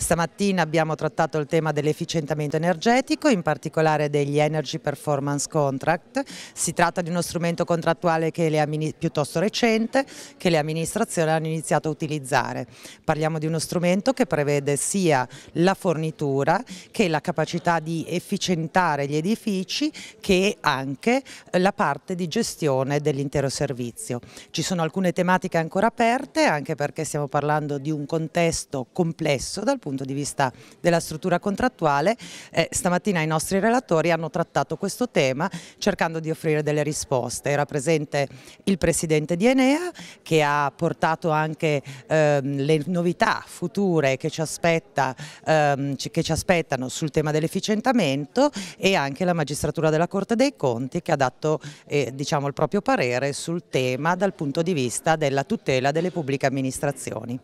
Stamattina abbiamo trattato il tema dell'efficientamento energetico, in particolare degli Energy Performance Contract. Si tratta di uno strumento contrattuale piuttosto recente che le amministrazioni hanno iniziato a utilizzare. Parliamo di uno strumento che prevede sia la fornitura che la capacità di efficientare gli edifici che anche la parte di gestione dell'intero servizio. Ci sono alcune tematiche ancora aperte anche perché stiamo parlando di un contesto complesso dal punto di vista della struttura contrattuale. Eh, stamattina i nostri relatori hanno trattato questo tema cercando di offrire delle risposte. Era presente il presidente di Enea che ha portato anche ehm, le novità future che ci, aspetta, ehm, che ci aspettano sul tema dell'efficientamento e anche la magistratura della Corte dei Conti che ha dato eh, diciamo, il proprio parere sul tema dal punto di vista della tutela delle pubbliche amministrazioni.